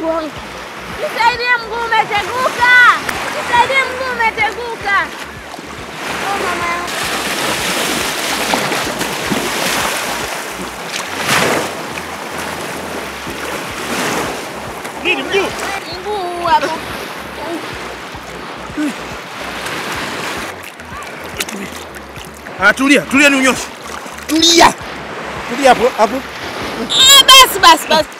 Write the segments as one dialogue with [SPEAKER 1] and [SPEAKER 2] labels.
[SPEAKER 1] mguu. Nisaidie mguu umeteguka. Nisaidie mguu umeteguka. Oh, mama yangu. Nini mguu? Mguu hapo.
[SPEAKER 2] Ah, tulia, tulia ni unyoshi. Tulia. Tulia hapo hapo. Eh,
[SPEAKER 1] basi basi basi.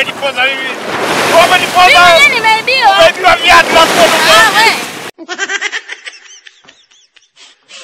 [SPEAKER 2] Umenipoza mimi. Umenipoza.
[SPEAKER 1] Mimi nimeibiwa. Umeibiwa
[SPEAKER 2] viatu na sio. Ah,
[SPEAKER 1] wewe.